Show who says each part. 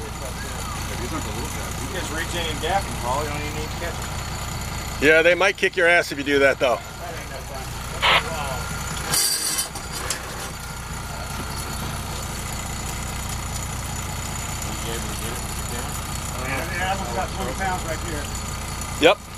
Speaker 1: You just reach in and gap them, Paul. You don't even need to catch them.
Speaker 2: Yeah, they might kick your ass if you do that though. Yep.